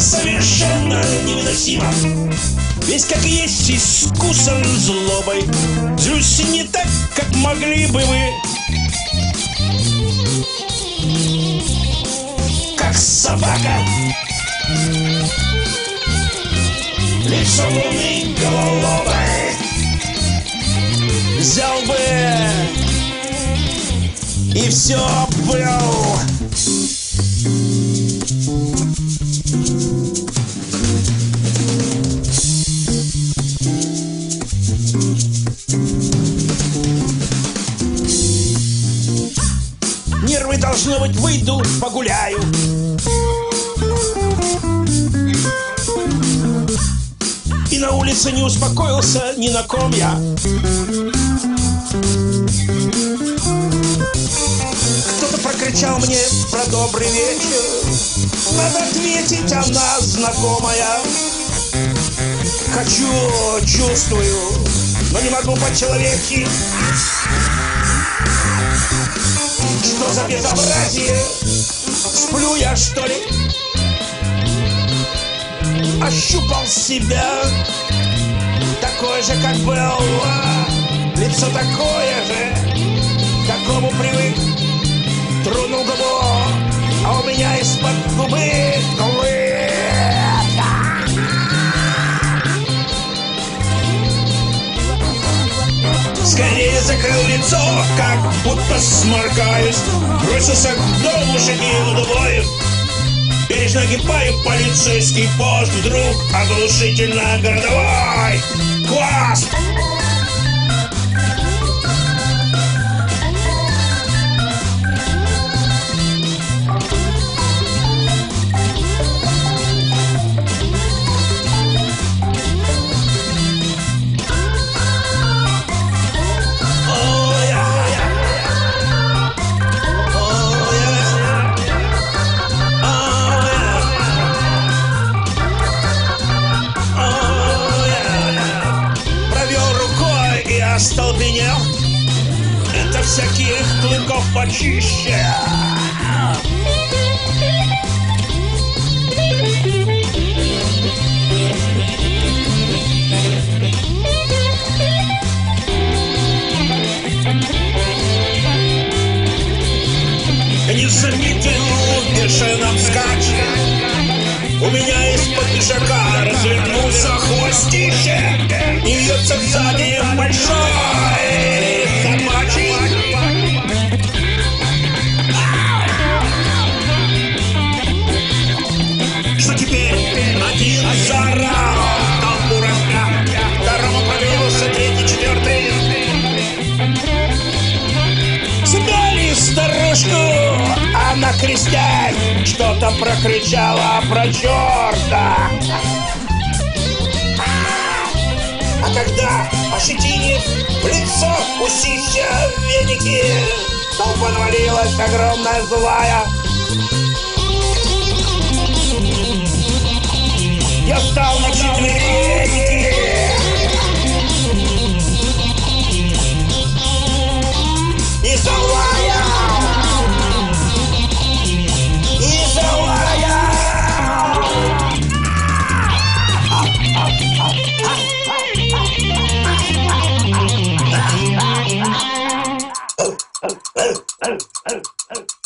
совершенно невыносимо. Весь как есть искусан злобой. Злюсь не так, как могли бы вы. Как собака. Лицо луны гололобое Взял бы и все был должно быть выйду, погуляю. И на улице не успокоился ни на ком я. Кто-то прокричал мне про добрый вечер. Надо ответить, она знакомая. Хочу, чувствую, но не могу по-человечески Что за безобразие? Сплю я, что ли? Ощупал себя Такой же, как был Лицо такое же Какому привык Тронул губу Скорее закрыл лицо, как будто сморкаюсь. Бросился к дому, шагнул дубою Бережно огибаю полицейский пост. Вдруг оглушительно городовой Класс! Всяких клыков почище. Не заметил бешеном скаче У меня из-под пиджака развернулся хвостище на крестясь Что-то прокричала про черта А когда ощетинив в лицо усища веники Толпа навалилась огромная злая. Я встал на четвереньки Oh, oh, oh, oh, oh.